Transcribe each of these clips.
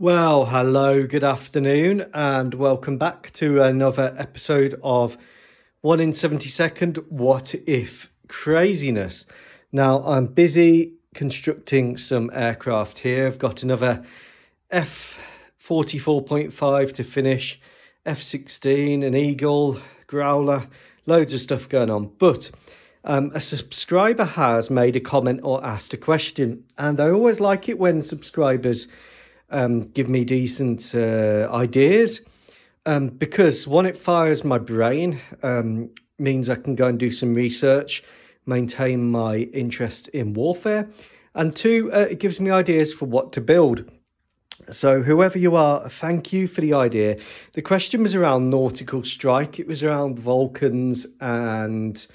Well, hello, good afternoon, and welcome back to another episode of 1 in 70 second What If Craziness. Now, I'm busy constructing some aircraft here. I've got another F 44.5 to finish, F 16, an Eagle, Growler, loads of stuff going on. But um, a subscriber has made a comment or asked a question, and I always like it when subscribers um, give me decent uh, ideas um, because one, it fires my brain, um, means I can go and do some research, maintain my interest in warfare, and two, uh, it gives me ideas for what to build. So, whoever you are, thank you for the idea. The question was around nautical strike, it was around Vulcans and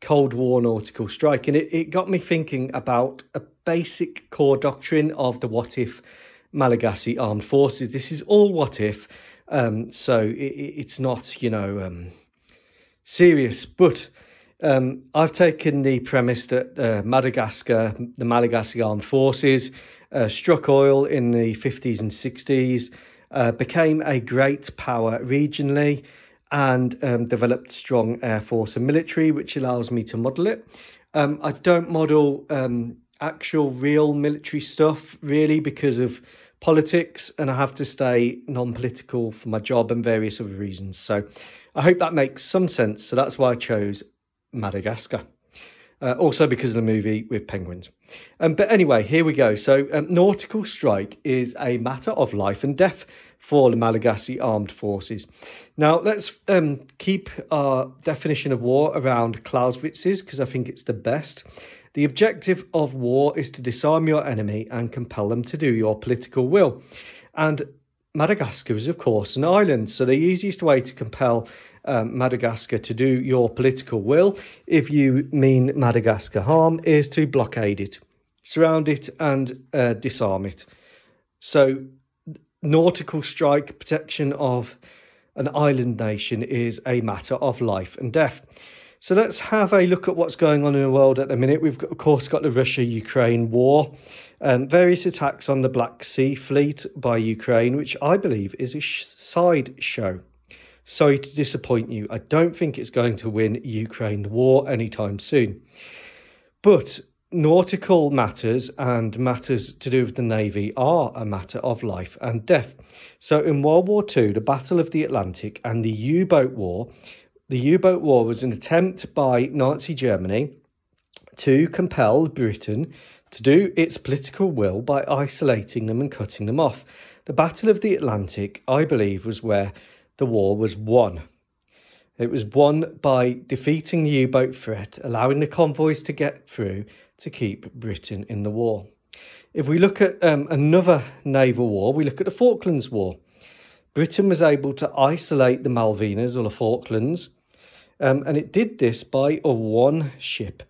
Cold War nautical strike, and it, it got me thinking about a basic core doctrine of the what if Malagasy armed forces. This is all what if, um, so it, it's not, you know, um, serious. But um, I've taken the premise that uh, Madagascar, the Malagasy armed forces, uh, struck oil in the 50s and 60s, uh, became a great power regionally, and um, developed strong air force and military, which allows me to model it. Um, I don't model um, actual real military stuff really because of politics and I have to stay non political for my job and various other reasons. So I hope that makes some sense. So that's why I chose Madagascar. Uh, also because of the movie with penguins. Um, but anyway, here we go. So, um, nautical strike is a matter of life and death for the Malagasy armed forces. Now, let's um, keep our definition of war around Clausewitz's because I think it's the best. The objective of war is to disarm your enemy and compel them to do your political will. And Madagascar is, of course, an island, so the easiest way to compel um, Madagascar to do your political will, if you mean Madagascar harm, is to blockade it, surround it, and uh, disarm it. So, nautical strike protection of an island nation is a matter of life and death. So let's have a look at what's going on in the world at the minute. We've, got, of course, got the Russia Ukraine war, um, various attacks on the Black Sea Fleet by Ukraine, which I believe is a sh- side show. Sorry to disappoint you. I don't think it's going to win Ukraine war anytime soon. But nautical matters and matters to do with the Navy are a matter of life and death. So in World War II, the Battle of the Atlantic and the U boat war the U boat war was an attempt by Nazi Germany to compel Britain to do its political will by isolating them and cutting them off. The Battle of the Atlantic, I believe, was where the war was won. It was won by defeating the U boat threat, allowing the convoys to get through to keep Britain in the war. If we look at um, another naval war, we look at the Falklands War. Britain was able to isolate the Malvinas or the Falklands, um, and it did this by a one ship,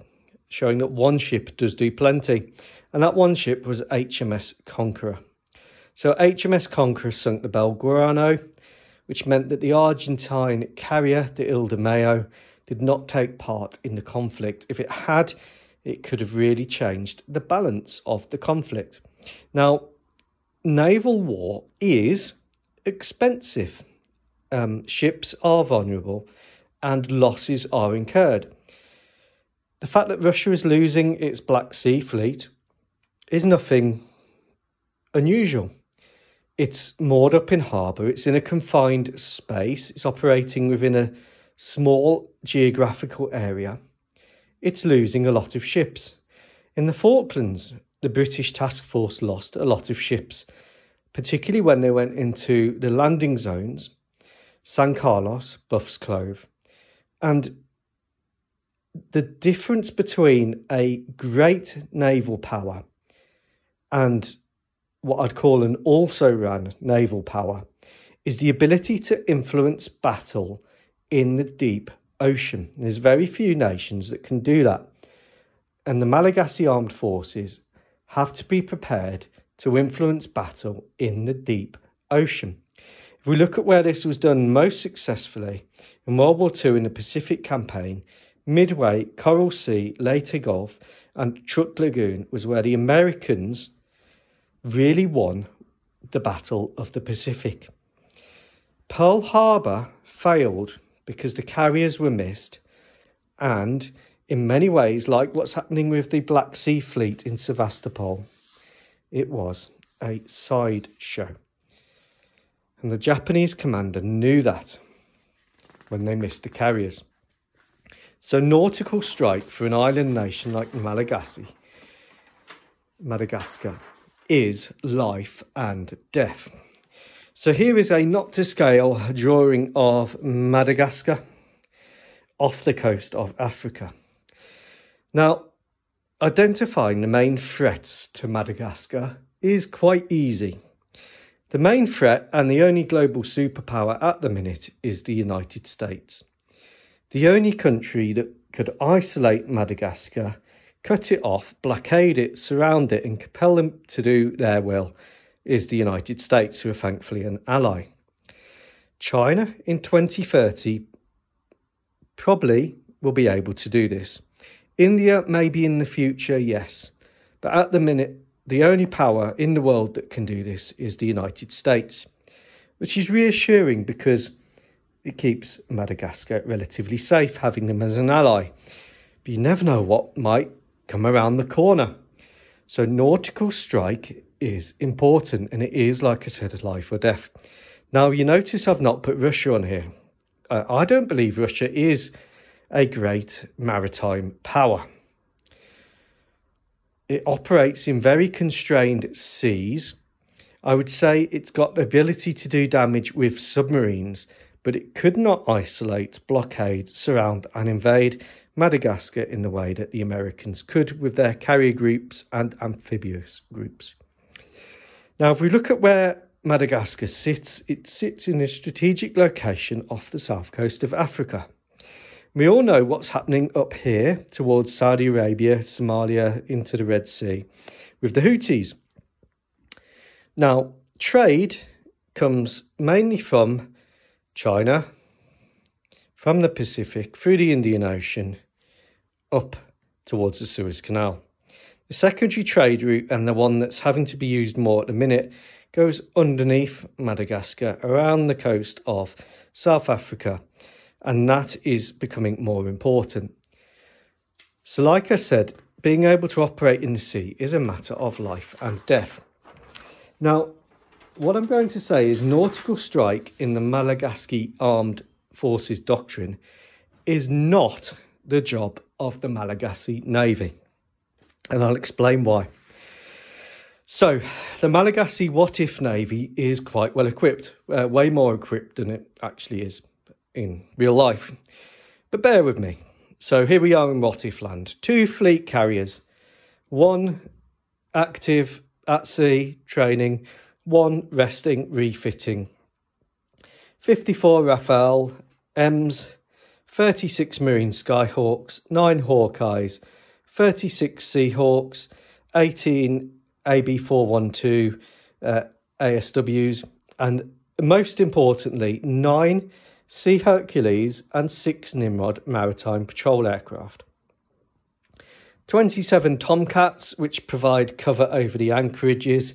showing that one ship does do plenty. And that one ship was HMS Conqueror. So HMS Conqueror sunk the Belgrano, which meant that the Argentine carrier, the Ile de Mayo, did not take part in the conflict. If it had, it could have really changed the balance of the conflict. Now, naval war is expensive. Um, ships are vulnerable and losses are incurred. The fact that Russia is losing its Black Sea fleet is nothing unusual. It's moored up in harbour, it's in a confined space, it's operating within a small geographical area. It's losing a lot of ships. In the Falklands, the British task force lost a lot of ships particularly when they went into the landing zones, San Carlos, Bluff Cove. And the difference between a great naval power and what I'd call an also ran naval power is the ability to influence battle in the deep ocean. There's very few nations that can do that. And the Malagasy armed forces have to be prepared to influence battle in the deep ocean. If we look at where this was done most successfully in World War II in the Pacific Campaign, Midway, Coral Sea, Leyte Gulf, and Truk Lagoon was where the Americans really won the Battle of the Pacific. Pearl Harbor failed because the carriers were missed, and in many ways, like what's happening with the Black Sea Fleet in Sevastopol, it was a sideshow. And the Japanese commander knew that when they missed the carriers. So nautical strike for an island nation like Malagasy, Madagascar is life and death. So here is a not to scale drawing of Madagascar off the coast of Africa. Now, identifying the main threats to Madagascar is quite easy. The main threat and the only global superpower at the minute is the United States. The only country that could isolate Madagascar, cut it off, blockade it, surround it, and compel them to do their will is the United States, who are thankfully an ally. China in 2030 probably will be able to do this. India, maybe in the future, yes. But at the minute, the only power in the world that can do this is the United States, which is reassuring because it keeps Madagascar relatively safe having them as an ally. But you never know what might come around the corner. So, nautical strike is important and it is, like I said, life or death. Now, you notice I've not put Russia on here. Uh, I don't believe Russia is a great maritime power. It operates in very constrained seas. I would say it's got the ability to do damage with submarines, but it could not isolate, blockade, surround, and invade Madagascar in the way that the Americans could with their carrier groups and amphibious groups. Now, if we look at where Madagascar sits, it sits in a strategic location off the south coast of Africa. We all know what's happening up here towards Saudi Arabia, Somalia, into the Red Sea with the Houthis. Now, trade comes mainly from China, from the Pacific through the Indian Ocean up towards the Suez Canal. The secondary trade route, and the one that's having to be used more at the minute, goes underneath Madagascar around the coast of South Africa and that is becoming more important. So, like I said, being able to operate in the sea is a matter of life and death. Now, what I'm going to say is nautical strike in the Malagasy Armed Forces doctrine is not the job of the Malagasy Navy. And I'll explain why. So, the Malagasy What If Navy is quite well equipped, uh, way more equipped than it actually is in real life. But bear with me. So here we are in What Land. Two fleet carriers, one active at sea training, one resting refitting. 54 Rafale M's, 36 Marine Skyhawks, 9 Hawkeyes, 36 Seahawks, 18 AB412 uh, ASWs, and most importantly, 9 Sea Hercules, and six Nimrod maritime patrol aircraft. 27 Tomcats, which provide cover over the anchorages.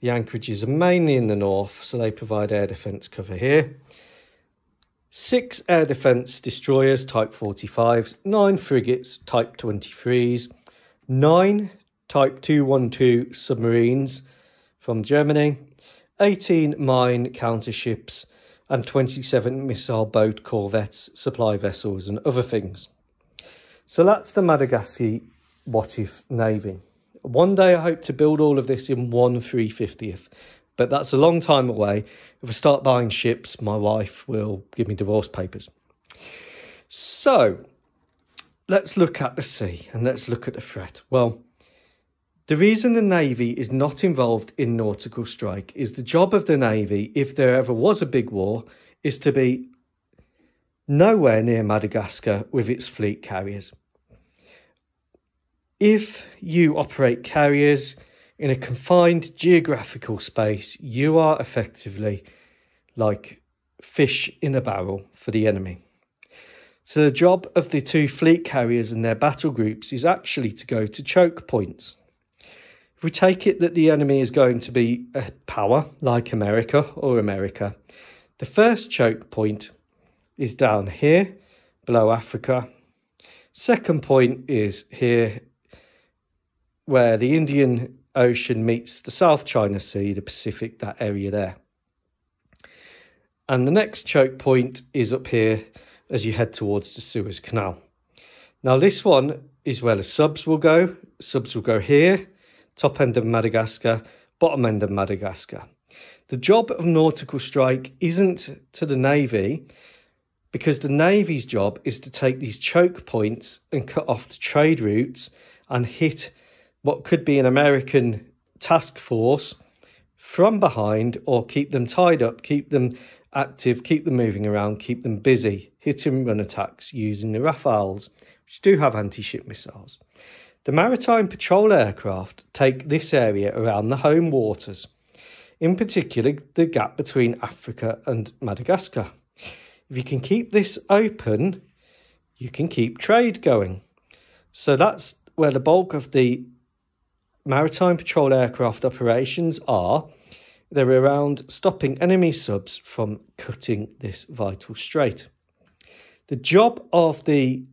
The anchorages are mainly in the north, so they provide air defence cover here. Six air defence destroyers, Type 45s, nine frigates, Type 23s, nine Type 212 submarines from Germany, 18 mine counter ships, and 27 missile boat corvettes, supply vessels, and other things. So that's the Madagascar What If Navy. One day I hope to build all of this in one 350th, but that's a long time away. If I start buying ships, my wife will give me divorce papers. So let's look at the sea and let's look at the threat. Well, the reason the Navy is not involved in nautical strike is the job of the Navy, if there ever was a big war, is to be nowhere near Madagascar with its fleet carriers. If you operate carriers in a confined geographical space, you are effectively like fish in a barrel for the enemy. So, the job of the two fleet carriers and their battle groups is actually to go to choke points we take it that the enemy is going to be a power like America or America, the first choke point is down here below Africa. Second point is here where the Indian Ocean meets the South China Sea, the Pacific, that area there. And the next choke point is up here as you head towards the Suez Canal. Now, this one is where the subs will go. Subs will go here, top end of Madagascar, bottom end of Madagascar. The job of nautical strike isn't to the Navy because the Navy's job is to take these choke points and cut off the trade routes and hit what could be an American task force from behind or keep them tied up, keep them active, keep them moving around, keep them busy, hit and run attacks using the Rafales, which do have anti ship missiles. The maritime patrol aircraft take this area around the home waters, in particular the gap between Africa and Madagascar. If you can keep this open, you can keep trade going. So that's where the bulk of the maritime patrol aircraft operations are they're around stopping enemy subs from cutting this vital strait. The job of the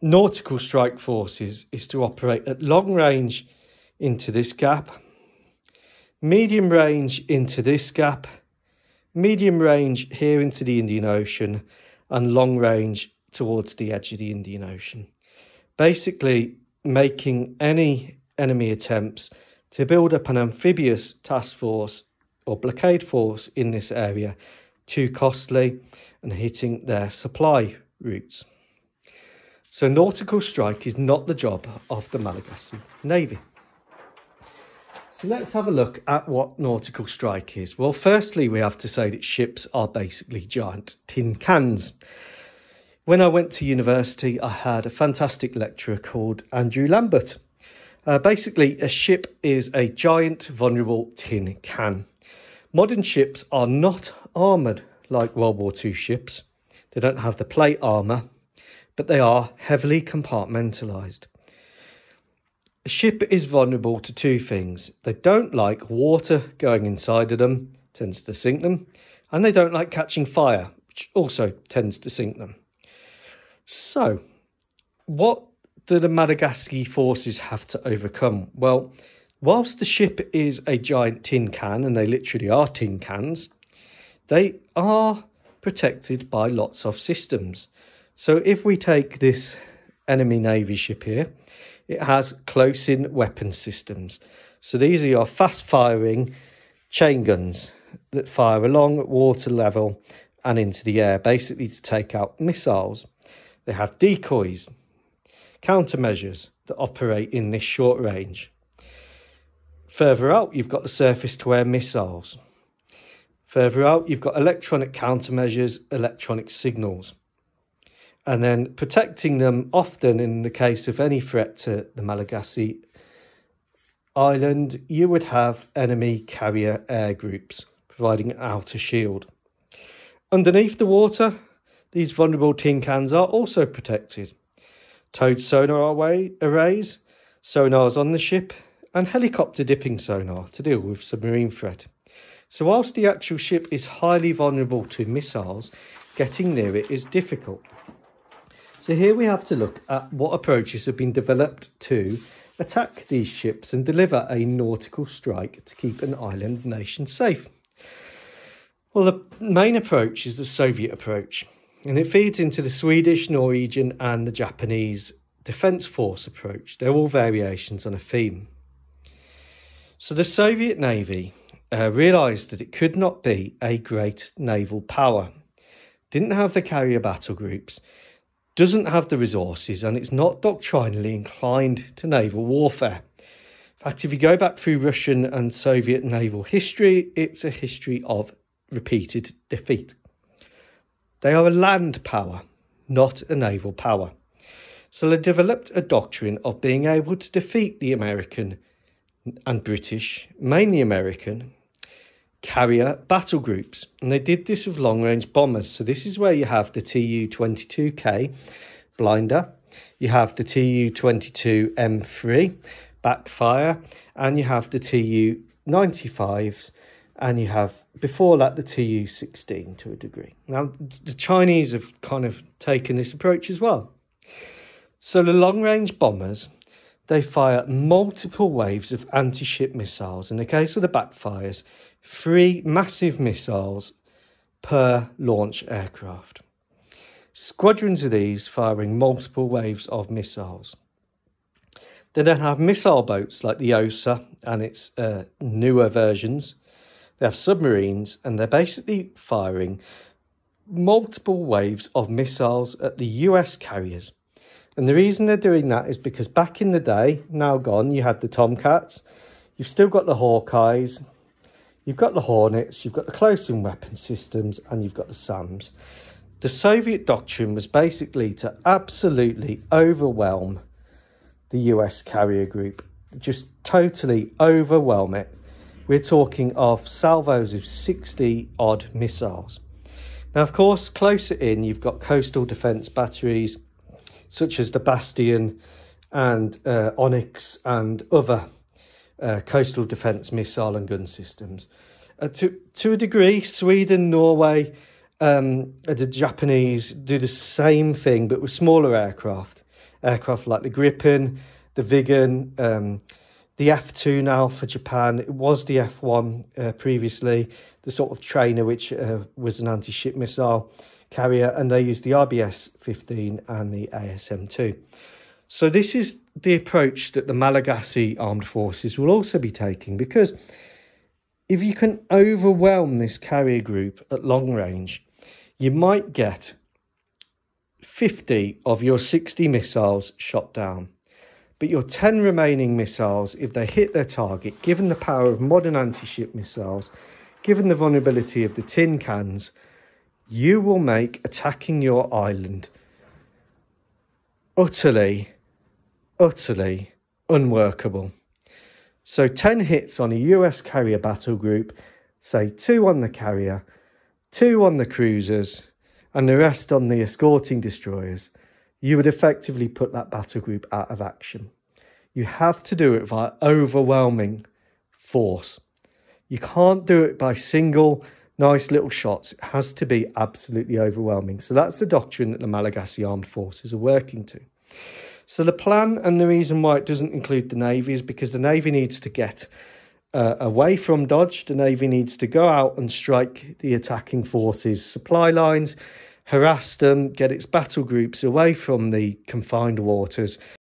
nautical strike forces is to operate at long range into this gap, medium range into this gap, medium range here into the Indian Ocean, and long range towards the edge of the Indian Ocean. Basically, making any enemy attempts to build up an amphibious task force or blockade force in this area too costly and hitting their supply routes. So nautical strike is not the job of the Malagasy Navy. So let's have a look at what nautical strike is. Well, firstly, we have to say that ships are basically giant tin cans. When I went to university, I had a fantastic lecturer called Andrew Lambert. Uh, basically, a ship is a giant, vulnerable tin can. Modern ships are not armoured like World War II ships. They don't have the plate armour, but they are heavily compartmentalised. A ship is vulnerable to two things. They don't like water going inside of them, tends to sink them, and they don't like catching fire, which also tends to sink them. So, what do the Madagascar forces have to overcome? Well, whilst the ship is a giant tin can, and they literally are tin cans, they are protected by lots of systems. So if we take this enemy navy ship here, it has close-in weapon systems. So these are your fast-firing chain guns that fire along at water level and into the air, basically to take out missiles. They have decoys, countermeasures that operate in this short range. Further out, you've got the surface to air missiles. Further out, you've got electronic countermeasures, electronic signals. And then protecting them often in the case of any threat to the Malagasy island, you would have enemy carrier air groups providing an outer shield. Underneath the water, these vulnerable tin cans are also protected towed sonar arrays, sonars on the ship, and helicopter dipping sonar to deal with submarine threat. So, whilst the actual ship is highly vulnerable to missiles, getting near it is difficult. So, here we have to look at what approaches have been developed to attack these ships and deliver a nautical strike to keep an island nation safe. Well, the main approach is the Soviet approach and it feeds into the Swedish, Norwegian, and the Japanese Defence Force approach. They're all variations on a theme. So the Soviet Navy uh, realised that it could not be a great naval power, didn't have the carrier battle groups, doesn't have the resources, and it's not doctrinally inclined to naval warfare. In fact, if you go back through Russian and Soviet naval history, it's a history of repeated defeat. They are a land power, not a naval power. So they developed a doctrine of being able to defeat the American and British, mainly American, carrier battle groups. And they did this with long range bombers. So this is where you have the Tu 22K blinder, you have the Tu 22 M3 backfire, and you have the Tu 95s, and you have before that the Tu 16 to a degree. Now, the Chinese have kind of taken this approach as well. So, the long range bombers they fire multiple waves of anti ship missiles. In the case of the backfires, three massive missiles per launch aircraft. Squadrons of these firing multiple waves of missiles. They then have missile boats like the OSA and its uh, newer versions. They have submarines and they're basically firing multiple waves of missiles at the US carriers. And the reason they're doing that is because back in the day, now gone, you had the Tomcats, you've still got the Hawkeyes, you've got the Hornets, you've got the close-in weapon systems, and you've got the SAMs. The Soviet doctrine was basically to absolutely overwhelm the US carrier group, just totally overwhelm it. We're talking of salvos of 60 odd missiles. Now, of course, closer in, you've got coastal defence batteries, such as the Bastion and uh, Onyx and other uh, coastal defence missile and gun systems. Uh, to, to a degree, Sweden, Norway, um, the Japanese do the same thing, but with smaller aircraft. Aircraft like the Gripen, the Viggen, um, the F2 now for Japan. It was the F1 uh, previously, the sort of trainer, which uh, was an anti ship missile carrier, and they used the RBS 15 and the ASM 2. So, this is the approach that the Malagasy armed forces will also be taking because if you can overwhelm this carrier group at long range, you might get 50 of your 60 missiles shot down. But your 10 remaining missiles, if they hit their target, given the power of modern anti ship missiles, given the vulnerability of the tin cans, you will make attacking your island utterly, utterly unworkable. So 10 hits on a US carrier battle group, say two on the carrier, two on the cruisers, and the rest on the escorting destroyers, you would effectively put that battle group out of action. You have to do it via overwhelming force. You can't do it by single nice little shots. It has to be absolutely overwhelming. So that's the doctrine that the Malagasy armed forces are working to. So the plan and the reason why it doesn't include the Navy is because the Navy needs to get uh, away from Dodge. The Navy needs to go out and strike the attacking forces' supply lines, harass them, get its battle groups away from the confined waters,